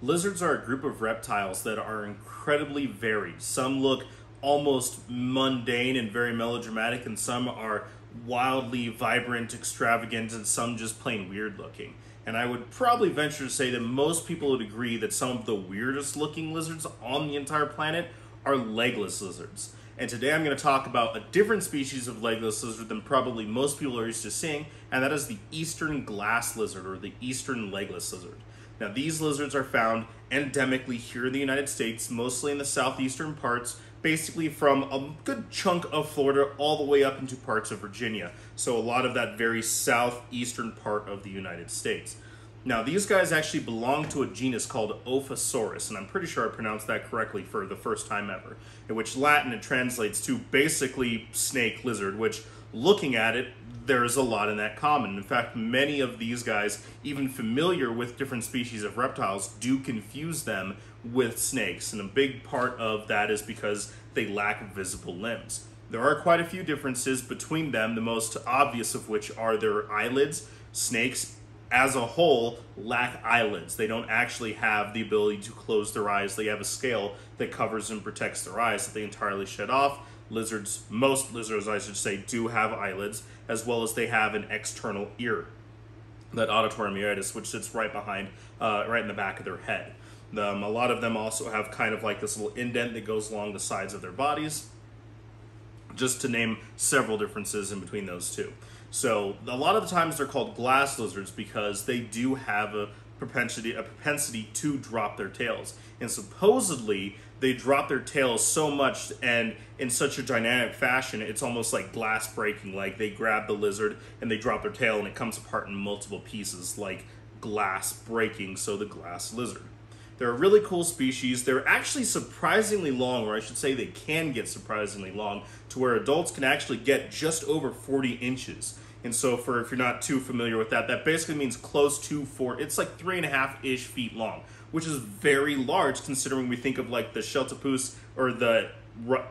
Lizards are a group of reptiles that are incredibly varied. Some look almost mundane and very melodramatic, and some are wildly vibrant, extravagant, and some just plain weird looking. And I would probably venture to say that most people would agree that some of the weirdest looking lizards on the entire planet are legless lizards. And today I'm going to talk about a different species of legless lizard than probably most people are used to seeing, and that is the eastern glass lizard or the eastern legless lizard. Now, these lizards are found endemically here in the United States, mostly in the southeastern parts, basically from a good chunk of Florida all the way up into parts of Virginia. So, a lot of that very southeastern part of the United States. Now, these guys actually belong to a genus called Ophisaurus, and I'm pretty sure I pronounced that correctly for the first time ever, in which Latin it translates to basically snake lizard, which looking at it, there's a lot in that common. In fact, many of these guys, even familiar with different species of reptiles, do confuse them with snakes, and a big part of that is because they lack visible limbs. There are quite a few differences between them, the most obvious of which are their eyelids. Snakes, as a whole, lack eyelids. They don't actually have the ability to close their eyes. They have a scale that covers and protects their eyes that they entirely shed off lizards, most lizards, I should say, do have eyelids, as well as they have an external ear, that auditory meatus, which sits right behind, uh, right in the back of their head. Um, a lot of them also have kind of like this little indent that goes along the sides of their bodies, just to name several differences in between those two. So a lot of the times they're called glass lizards because they do have a propensity a propensity to drop their tails, and supposedly they drop their tails so much and in such a dynamic fashion it's almost like glass breaking. Like they grab the lizard and they drop their tail and it comes apart in multiple pieces like glass breaking. So the glass lizard. They're a really cool species. They're actually surprisingly long or i should say they can get surprisingly long to where adults can actually get just over 40 inches. And so for if you're not too familiar with that that basically means close to four it's like three and a half ish feet long which is very large considering we think of like the Sheltopus or the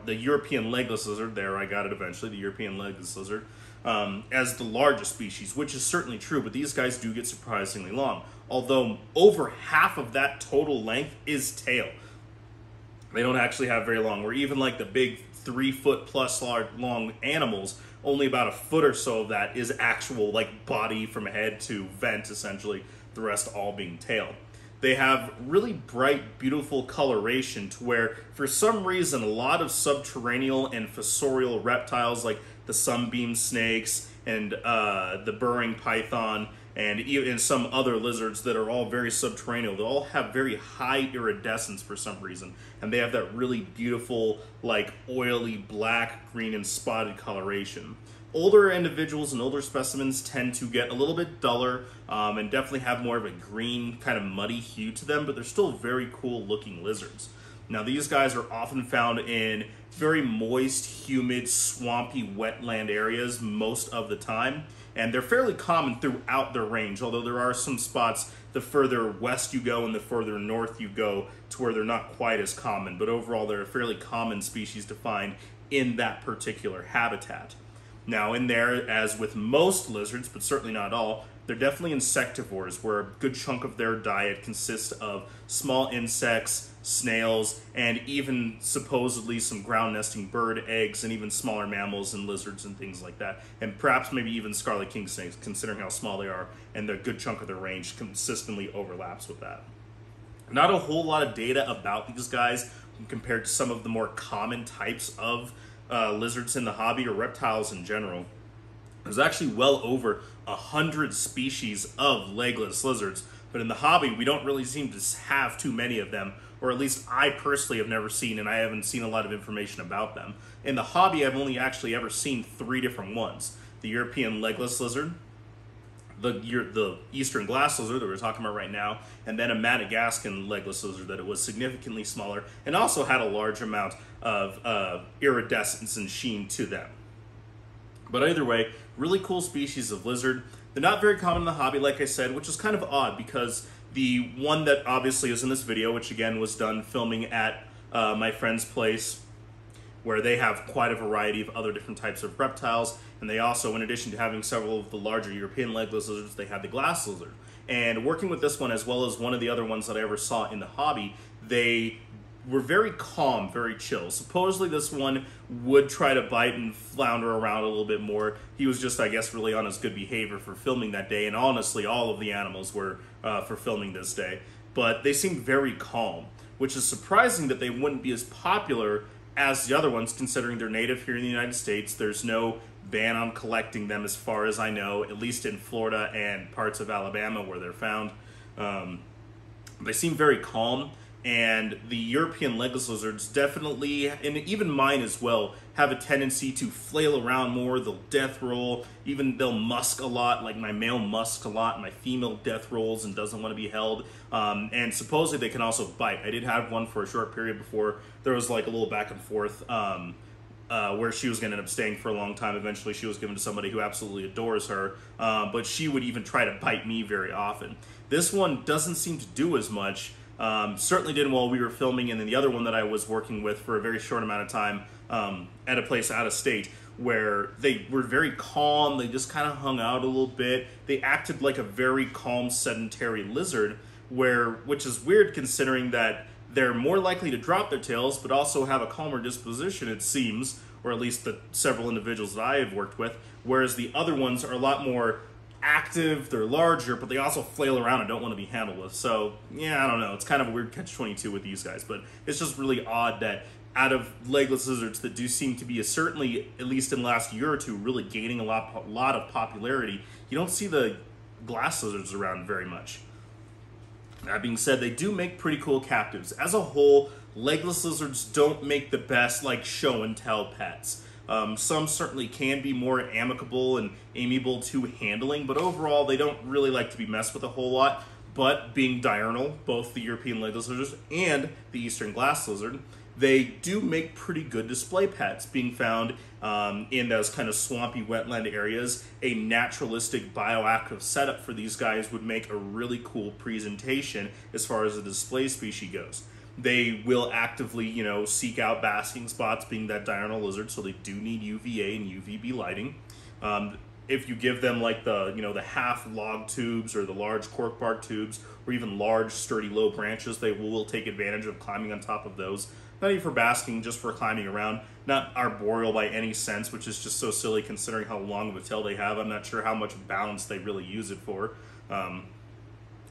the European legless lizard. There, I got it eventually. The European legless lizard um, as the largest species, which is certainly true. But these guys do get surprisingly long. Although over half of that total length is tail. They don't actually have very long. Or even like the big three foot plus large long animals, only about a foot or so of that is actual like body from head to vent essentially. The rest all being tail they have really bright, beautiful coloration to where, for some reason, a lot of subterranean and fossorial reptiles like the sunbeam snakes and uh, the burrowing python and even some other lizards that are all very subterranean, they all have very high iridescence for some reason. And they have that really beautiful, like oily black, green, and spotted coloration. Older individuals and older specimens tend to get a little bit duller um, and definitely have more of a green kind of muddy hue to them but they're still very cool looking lizards. Now these guys are often found in very moist humid swampy wetland areas most of the time and they're fairly common throughout their range although there are some spots the further west you go and the further north you go to where they're not quite as common. But overall they're a fairly common species to find in that particular habitat. Now, in there, as with most lizards, but certainly not all, they're definitely insectivores, where a good chunk of their diet consists of small insects, snails, and even supposedly some ground nesting bird eggs, and even smaller mammals and lizards and things like that. And perhaps maybe even scarlet king snakes, considering how small they are, and the good chunk of their range consistently overlaps with that. Not a whole lot of data about these guys compared to some of the more common types of uh, lizards in the hobby or reptiles in general. There's actually well over a hundred species of legless lizards, but in the hobby we don't really seem to have too many of them, or at least I personally have never seen, and I haven't seen a lot of information about them. In the hobby, I've only actually ever seen three different ones: the European legless lizard, the the eastern glass lizard that we're talking about right now, and then a Madagascan legless lizard that it was significantly smaller and also had a large amount of uh, iridescence and sheen to them. But either way, really cool species of lizard. They're not very common in the hobby, like I said, which is kind of odd because the one that obviously is in this video, which again was done filming at uh, my friend's place where they have quite a variety of other different types of reptiles. And they also, in addition to having several of the larger European legless lizards, they have the glass lizard. And working with this one as well as one of the other ones that I ever saw in the hobby, they were very calm, very chill. Supposedly, this one would try to bite and flounder around a little bit more. He was just, I guess, really on his good behavior for filming that day, and honestly, all of the animals were uh, for filming this day. But they seemed very calm, which is surprising that they wouldn't be as popular as the other ones, considering they're native here in the United States. There's no ban on collecting them, as far as I know, at least in Florida and parts of Alabama where they're found. Um, they seem very calm and the European legless lizards definitely, and even mine as well, have a tendency to flail around more. They'll death roll, even they'll musk a lot. Like my male musks a lot, my female death rolls and doesn't want to be held. Um, and supposedly they can also bite. I did have one for a short period before there was like a little back and forth. Um, uh, where she was going to end up staying for a long time. Eventually, she was given to somebody who absolutely adores her, uh, but she would even try to bite me very often. This one doesn't seem to do as much, um, certainly did while we were filming, and then the other one that I was working with for a very short amount of time um, at a place out of state where they were very calm. They just kind of hung out a little bit. They acted like a very calm, sedentary lizard, where which is weird considering that they're more likely to drop their tails, but also have a calmer disposition. It seems, or at least the several individuals that I have worked with. Whereas the other ones are a lot more active, they're larger, but they also flail around and don't want to be handled with. So, yeah, I don't know. It's kind of a weird catch 22 with these guys, but it's just really odd that out of legless lizards that do seem to be, a, certainly at least in the last year or two, really gaining a lot, a lot of popularity, you don't see the glass lizards around very much. That being said, they do make pretty cool captives. As a whole, legless lizards don't make the best like show and tell pets. Um, some certainly can be more amicable and amiable to handling, but overall they don't really like to be messed with a whole lot. But being diurnal, both the European legless lizards and the eastern glass lizard, they do make pretty good display pets, being found um, in those kind of swampy wetland areas. A naturalistic bioactive setup for these guys would make a really cool presentation as far as a display species goes. They will actively, you know, seek out basking spots, being that diurnal lizard, so they do need UVA and UVB lighting. Um, if you give them like the, you know, the half log tubes or the large cork bark tubes, or even large sturdy low branches, they will, take advantage of climbing on top of those. Not even for basking, just for climbing around. Not arboreal by any sense, which is just so silly considering how long of a tail they have. I'm not sure how much balance they really use it for. Um,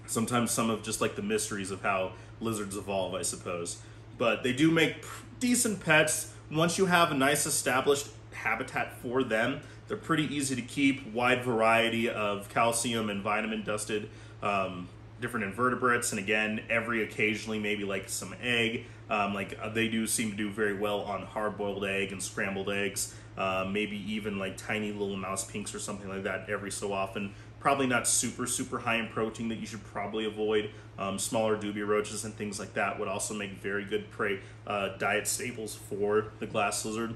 sometimes some of just like the mysteries of how lizards evolve, I suppose. But they do make decent pets. Once you have a nice established habitat for them, they're pretty easy to keep. Wide variety of calcium and vitamin dusted um, different invertebrates, and again, every occasionally maybe like some egg. Um, like uh, they do seem to do very well on hard-boiled egg and scrambled eggs. Uh, maybe even like tiny little mouse pinks or something like that every so often. Probably not super, super high in protein that you should probably avoid. Um, smaller dubia roaches and things like that would also make very good prey uh, diet staples for the glass lizard.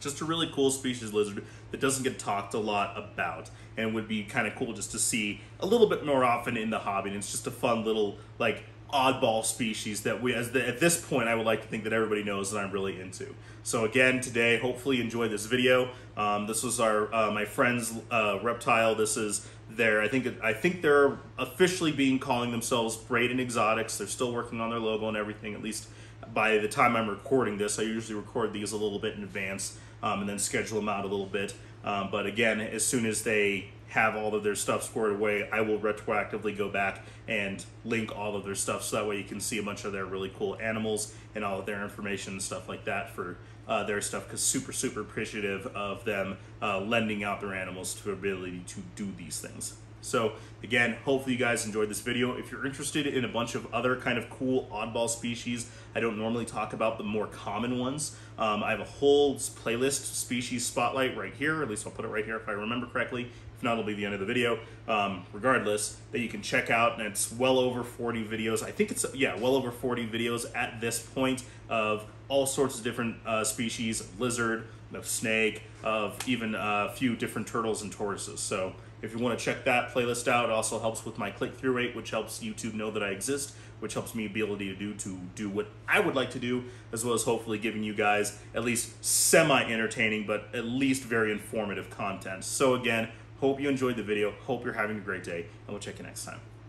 Just a really cool species lizard that doesn't get talked a lot about and would be kind of cool just to see a little bit more often in the hobby. And it's just a fun little like oddball species that we, as the, at this point, I would like to think that everybody knows that I'm really into. So again, today, hopefully you enjoyed this video. Um, this was our uh, my friend's uh, reptile. This is their, I think I think they're officially being calling themselves Braden Exotics. They're still working on their logo and everything, at least by the time I'm recording this. I usually record these a little bit in advance um, and then schedule them out a little bit. Um, but again, as soon as they have all of their stuff squared away, I will retroactively go back and link all of their stuff so that way you can see a bunch of their really cool animals and all of their information and stuff like that for uh, their stuff because super, super appreciative of them uh, lending out their animals to ability to do these things. So again, hopefully you guys enjoyed this video. If you're interested in a bunch of other kind of cool oddball species, I don't normally talk about the more common ones. Um, I have a whole playlist species spotlight right here, at least I'll put it right here if I remember correctly. If not, it'll be the end of the video. Um, regardless, that you can check out, and it's well over 40 videos. I think it's, yeah, well over 40 videos at this point of all sorts of different uh, species of lizard, of snake, of even a few different turtles and tortoises. So if you want to check that playlist out, it also helps with my click-through rate, which helps YouTube know that I exist, which helps me ability to do to do what I would like to do, as well as hopefully giving you guys at least semi-entertaining, but at least very informative content. So again, Hope you enjoyed the video. Hope you're having a great day, and we'll check you next time.